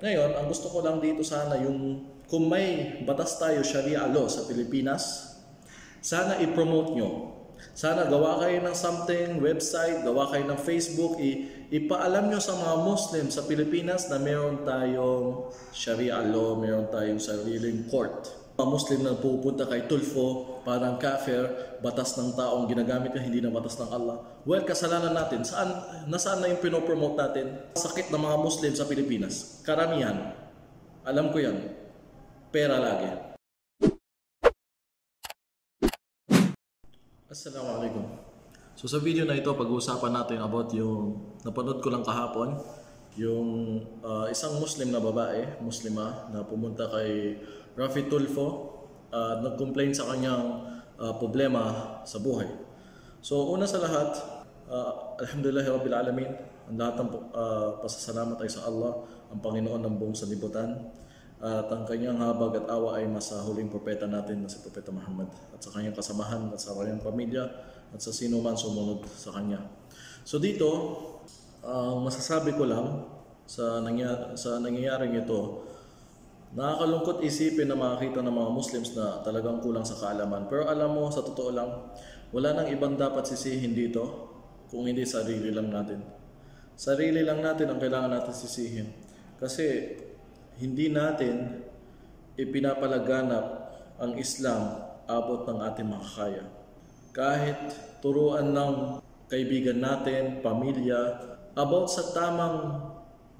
Ngayon, ang gusto ko lang dito sana yung kung may batas tayo Sharia law sa Pilipinas, sana i-promote nyo. Sana gawa kayo ng something, website, gawa kayo ng Facebook, i- ipaalam nyo sa mga Muslim sa Pilipinas na meron tayong Sharia law, meron tayong sariling court. Mga Muslim na pupunta kay Tulfo, parang kafir, batas ng taong ginagamit na hindi na batas ng Allah. Well, kasalanan natin. Saan, nasaan na yung pinopromote natin? Sakit ng mga Muslim sa Pilipinas. Karamihan. Alam ko yan. Pera lagi. Assalamualaikum. So sa video na ito, pag-uusapan natin about yung napanood ko lang kahapon, yung ah, isang Muslim na babae, Muslima, na pumunta kay Rafi Tulfo at nag-complain sa kanyang ah, problema sa buhay. So una sa lahat, uh, Alhamdulillah Rabbil Alamin, ang lahat ng ah, pasasalamat ay sa Allah, ang Panginoon ng buong sanlibutan. At ang kanyang habag at awa ay masa huling propeta natin na si Propeta Muhammad at sa kanyang kasamahan at sa kanyang pamilya at sa sino man sumunod sa kanya. So dito, ang masasabi ko lang sa, nangyari, sa nangyayaring ito, nakakalungkot isipin na makakita ng mga Muslims na talagang kulang sa kaalaman. Pero alam mo, sa totoo lang, wala nang ibang dapat sisihin dito kung hindi sarili lang natin. Sarili lang natin ang kailangan natin sisihin. Kasi hindi natin ipinapalaganap ang Islam abot ng ating makakaya. Kahit turuan ng kaibigan natin, pamilya, about sa tamang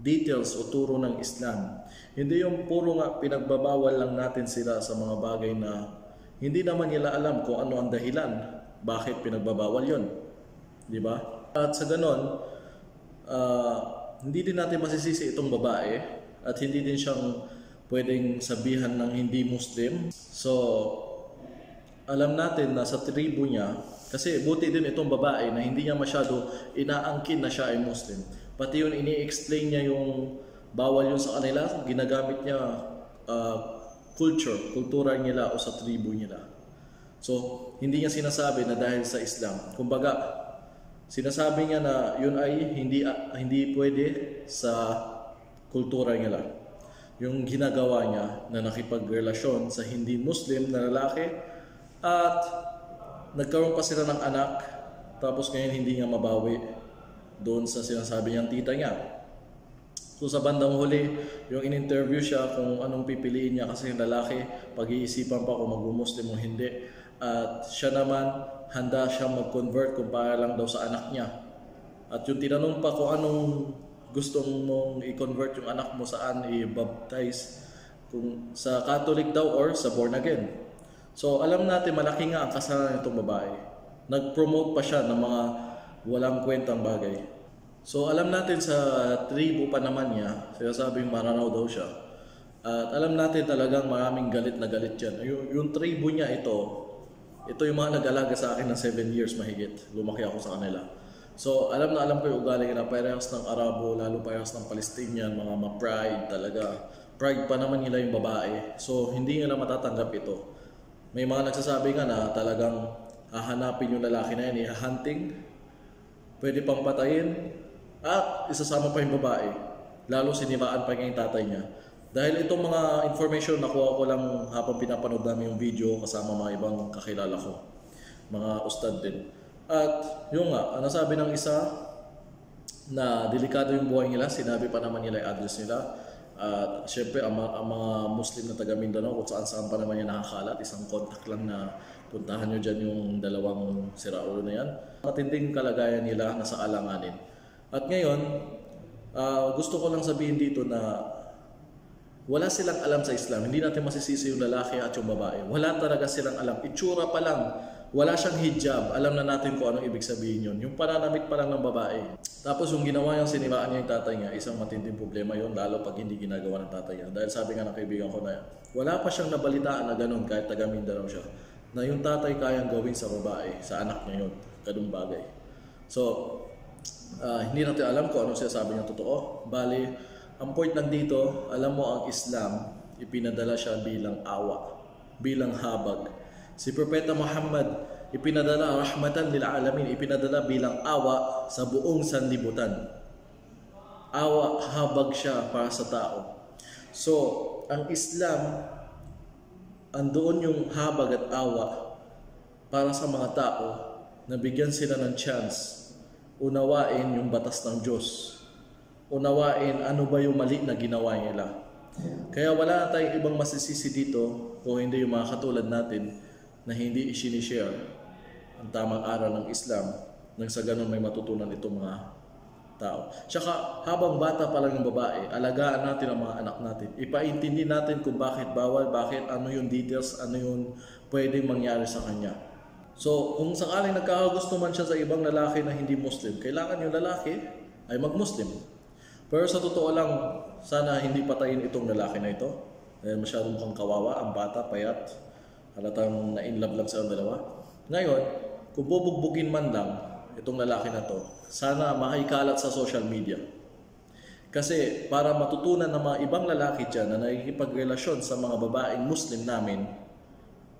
details o turo ng Islam. Hindi yung puro nga pinagbabawal lang natin sila sa mga bagay na hindi naman nila alam kung ano ang dahilan bakit pinagbabawal yon. Di ba? At sa ganon, ah, hindi din natin masisisi itong babae at hindi din siyang pwedeng sabihan ng hindi Muslim. So, alam natin na sa tribu niya, kasi buti din itong babae na hindi niya masyado inaangkin na siya ay Muslim. Pati yun, ini-explain niya yung bawal yun sa kanila, ginagamit niya ah, culture, kultura nila o sa tribu nila. So, hindi niya sinasabi na dahil sa Islam. Kumbaga, sinasabi niya na yun ay hindi ah, hindi pwede sa kultura nila. Yung ginagawa niya na nakipagrelasyon sa hindi Muslim na lalaki at nagkaroon pa sila ng anak tapos ngayon hindi niya mabawi doon sa sinasabi niyang tita niya. So sa bandang huli, yung in-interview siya kung anong pipiliin niya kasi yung lalaki, pag-iisipan pa kung mag-Muslim o hindi. At siya naman, handa siya mag-convert kung para lang daw sa anak niya. At yung tinanong pa kung anong gustong mong i-convert yung anak mo saan i-baptize kung sa Catholic daw or sa born again. So alam natin malaki nga ang kasalanan nitong babae. Nag-promote pa siya ng mga walang kwentang bagay. So alam natin sa tribu pa naman niya, sinasabing maranaw daw siya. At alam natin talagang maraming galit na galit yan. Yung, yung tribu niya ito, ito yung mga nag-alaga sa akin ng 7 years mahigit. Lumaki ako sa kanila. So, alam na alam ko yung ugali nila, parehas ng Arabo, lalo parehas ng Palestinian, mga ma-pride talaga. Pride pa naman nila yung babae. So, hindi nila matatanggap ito. May mga nagsasabi nga na talagang hahanapin yung lalaki na yan, i-hunting, pwede pang patayin, at isasama pa yung babae. Lalo siniraan pa niya yung tatay niya. Dahil itong mga information nakuha ko lang habang pinapanood namin yung video kasama mga ibang kakilala ko. Mga ustad din. At yung nga, nasabi ng isa na delikado yung buhay nila, sinabi pa naman nila yung address nila. At syempre, ang, ang mga Muslim na taga Mindanao, kung saan saan pa naman yan nakakalat, isang contact lang na puntahan nyo dyan yung dalawang siraulo na yan. Matinding kalagayan nila nasa alanganin. At ngayon, ah, gusto ko lang sabihin dito na wala silang alam sa Islam. Hindi natin masisisi yung lalaki at yung babae. Wala talaga silang alam. Itsura pa lang. Wala siyang hijab. Alam na natin kung anong ibig sabihin yun. Yung pananamit pa lang ng babae. Tapos yung ginawa niyang siniraan niya yung tatay niya, isang matinding problema yon lalo pag hindi ginagawa ng tatay niya. Dahil sabi nga ng kaibigan ko na wala pa siyang nabalitaan na ganun kahit taga Mindanao siya. Na yung tatay kayang gawin sa babae, sa anak niya yun. Ganung bagay. So, Ah, hindi natin alam kung anong sinasabi niya totoo. Bali, ang point lang dito, alam mo ang Islam, ipinadala siya bilang awa, bilang habag. Si Propeta Muhammad, ipinadala rahmatan lil alamin, ipinadala bilang awa sa buong sanlibutan. Awa, habag siya para sa tao. So, ang Islam, andoon yung habag at awa para sa mga tao na bigyan sila ng chance unawain yung batas ng Diyos. Unawain ano ba yung mali na ginawa nila. Kaya wala tayong ibang masisisi dito kung hindi yung mga katulad natin na hindi isinishare ang tamang aral ng Islam nang sa ganun may matutunan itong mga tao. Tsaka habang bata pa lang yung babae, alagaan natin ang mga anak natin. Ipaintindi natin kung bakit bawal, bakit ano yung details, ano yung pwedeng mangyari sa kanya. So, kung sakaling nagkakagusto man siya sa ibang lalaki na hindi Muslim, kailangan yung lalaki ay mag-Muslim. Pero sa totoo lang, sana hindi patayin itong lalaki na ito. Dahil masyadong mukhang kawawa, ang bata, payat, halatang na-inlove lang sa dalawa. Ngayon, kung bubugbugin man lang itong lalaki na to, sana makikalat sa social media. Kasi para matutunan ng mga ibang lalaki dyan na nakikipagrelasyon sa mga babaeng Muslim namin,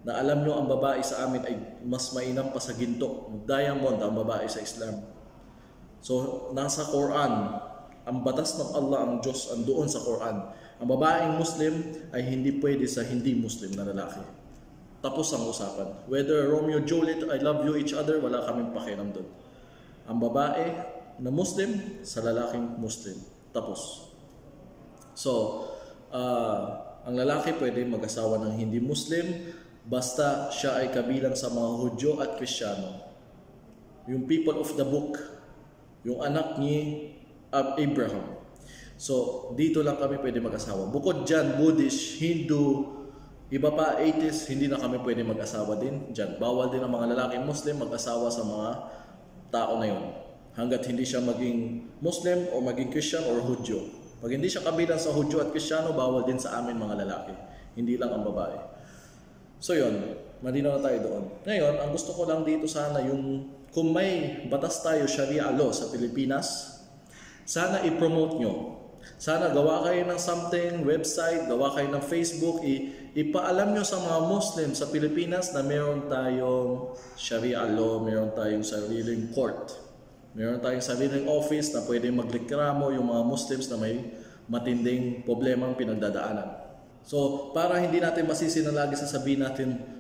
na alam nyo ang babae sa amin ay mas mainam pa sa ginto, diamond ang babae sa Islam. So, nasa Quran, ang batas ng Allah, ang Diyos, ang doon sa Quran. Ang babaeng Muslim ay hindi pwede sa hindi Muslim na lalaki. Tapos ang usapan. Whether Romeo Juliet, I love you each other, wala kaming pakiram doon. Ang babae na Muslim sa lalaking Muslim. Tapos. So, uh, ang lalaki pwede mag-asawa ng hindi Muslim, basta siya ay kabilang sa mga Hudyo at Kristiyano. Yung people of the book, yung anak ni Abraham. So, dito lang kami pwede mag-asawa. Bukod dyan, Buddhist, Hindu, iba pa, atheist, hindi na kami pwede mag-asawa din dyan. Bawal din ang mga lalaki Muslim mag-asawa sa mga tao na yon. Hanggat hindi siya maging Muslim o maging Christian or Hudyo. Pag hindi siya kabilang sa Hudyo at Kristiyano, bawal din sa amin mga lalaki. Hindi lang ang babae. So yun, malinaw na tayo doon. Ngayon, ang gusto ko lang dito sana yung kung may batas tayo Sharia law sa Pilipinas, sana i-promote nyo. Sana gawa kayo ng something, website, gawa kayo ng Facebook, i- ipaalam nyo sa mga Muslim sa Pilipinas na meron tayong Sharia law, meron tayong sariling court. Meron tayong sariling office na pwede maglikramo yung mga Muslims na may matinding problemang pinagdadaanan. So, para hindi natin masisi na lagi sasabihin natin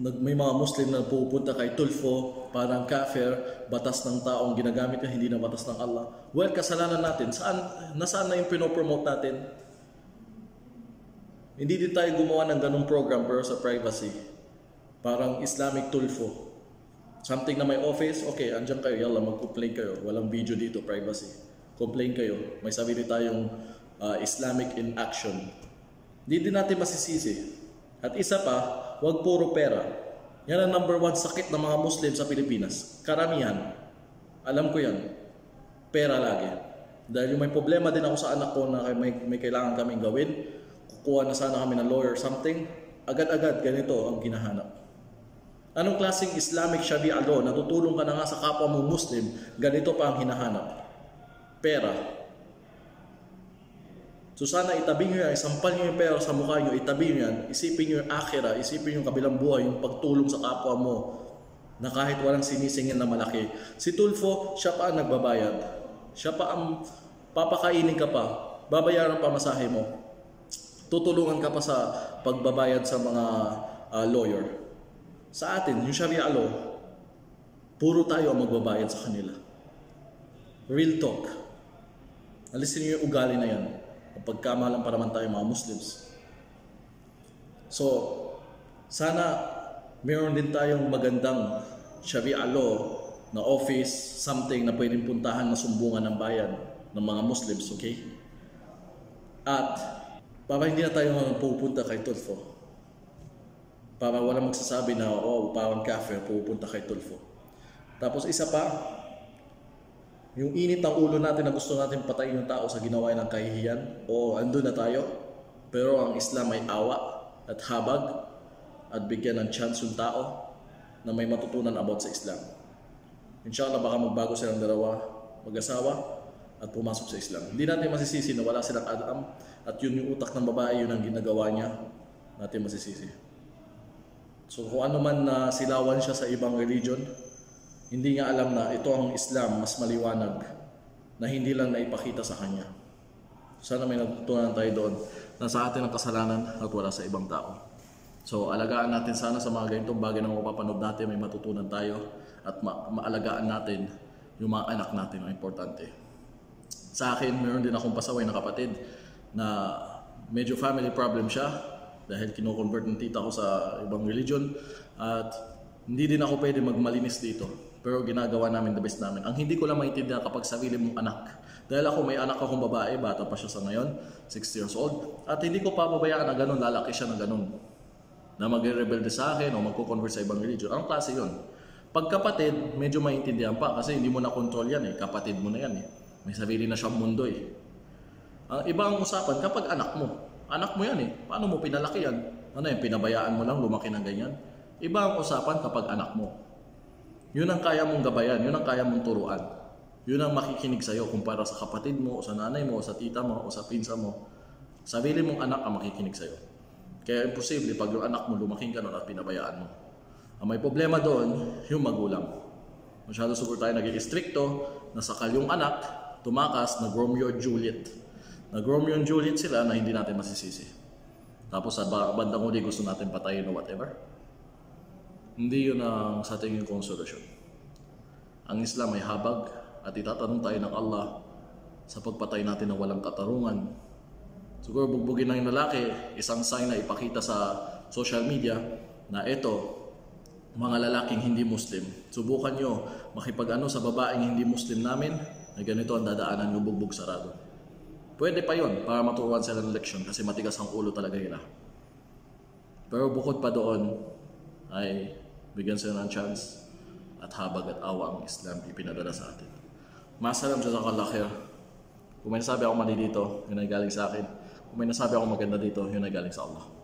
may mga Muslim na pupunta kay Tulfo, parang kafir, batas ng taong ginagamit na hindi na batas ng Allah. Well, kasalanan natin. Saan, nasaan na yung pinopromote natin? Hindi din tayo gumawa ng ganong program pero sa privacy. Parang Islamic Tulfo. Something na may office, okay, andyan kayo, yalla, mag-complain kayo. Walang video dito, privacy. Complain kayo. May sarili tayong uh, Islamic in action. Hindi din natin masisisi. At isa pa, huwag puro pera. Yan ang number one sakit ng mga Muslim sa Pilipinas. Karamihan. Alam ko yan. Pera lagi. Dahil may problema din ako sa anak ko na may, may kailangan kaming gawin, kukuha na sana kami ng lawyer something, agad-agad ganito ang ginahanap. Anong klaseng Islamic Sharia law na tutulong ka na nga sa kapwa mo Muslim, ganito pa ang hinahanap. Pera. So sana itabi nyo yan, isampal nyo yung pera sa mukha nyo, itabi nyo yan, isipin nyo yung akhira, isipin yung kabilang buhay, yung pagtulong sa kapwa mo na kahit walang sinisingin na malaki. Si Tulfo, siya pa ang nagbabayad. Siya pa ang papakainin ka pa, babayaran pa masahe mo. Tutulungan ka pa sa pagbabayad sa mga uh, lawyer. Sa atin, yung Sharia law, puro tayo ang magbabayad sa kanila. Real talk. Alisin niyo yung ugali na yan. Pagkamalan pa naman tayo mga Muslims. So, sana meron din tayong magandang Sharia law na office, something na pwedeng puntahan na sumbungan ng bayan ng mga Muslims, okay? At para hindi na tayo pupunta kay Tulfo. Para wala magsasabi na, oh, parang kafir, pupunta kay Tulfo. Tapos isa pa, yung init ng ulo natin na gusto natin patayin yung tao sa ginawa ng kahihiyan, o andun na tayo. Pero ang Islam ay awa at habag at bigyan ng chance yung tao na may matutunan about sa Islam. Inshallah baka magbago silang dalawa, mag-asawa at pumasok sa Islam. Hindi natin masisisi na wala silang alam at yun yung utak ng babae, yun ang ginagawa niya, natin masisisi. So kung ano man na silawan siya sa ibang religion, hindi niya alam na ito ang Islam mas maliwanag na hindi lang naipakita sa kanya. Sana may natutunan tayo doon. nasa atin ang kasalanan at wala sa ibang tao. So alagaan natin sana sa mga ganitong bagay na mapapanood natin, may matutunan tayo at ma- maalagaan natin yung mga anak natin ang importante. Sa akin, meron din akong pasaway na kapatid na medyo family problem siya dahil kino-convert ng tita ko sa ibang religion at hindi din ako pwede magmalinis dito pero ginagawa namin the best namin. Ang hindi ko lang maintindihan kapag sarili mong anak. Dahil ako may anak akong babae, bata pa siya sa ngayon, 60 years old, at hindi ko papabayaan na ganun, lalaki siya na ganun na magre-rebelde sa akin o magko-convert sa ibang religion. Anong klase yun? Pagkapatid, medyo maintindihan pa kasi hindi mo na control yan eh. Kapatid mo na yan eh. May sarili na siyang mundo eh. Ang ibang usapan, kapag anak mo, anak mo yan eh. Paano mo pinalaki yan? Ano yan, pinabayaan mo lang, lumaki ng ganyan? Iba ang usapan kapag anak mo. Yun ang kaya mong gabayan, yun ang kaya mong turuan. Yun ang makikinig sa'yo kumpara sa kapatid mo, sa nanay mo, sa tita mo, o sa pinsa mo. Sarili mong anak ang makikinig sa'yo. Kaya imposible pag yung anak mo lumaking ka nun at pinabayaan mo. Ang may problema doon, yung magulang. Masyado siguro tayo naging stricto, nasakal yung anak, tumakas, nag-Romeo and Juliet. Nag-Romeo and Juliet sila na hindi natin masisisi. Tapos sa bandang huli gusto natin patayin o whatever. Hindi yun ang sa tingin kong solusyon. Ang Islam ay habag at itatanong tayo ng Allah sa pagpatay natin ng walang katarungan Siguro bugbugin ng lalaki, isang sign na ipakita sa social media na ito, mga lalaking hindi Muslim, subukan nyo makipag-ano sa babaeng hindi Muslim namin na ganito ang dadaanan ng bugbog sarado. Pwede pa yon para maturuan sila ng leksyon kasi matigas ang ulo talaga nila. Pero bukod pa doon ay bigyan sila ng chance at habag at awa ang Islam ipinadala sa atin. Masalam sa khair. Kung may nasabi ako mali dito, yun ay galing sa akin. Kung may nasabi ako maganda dito, yun ay galing sa Allah.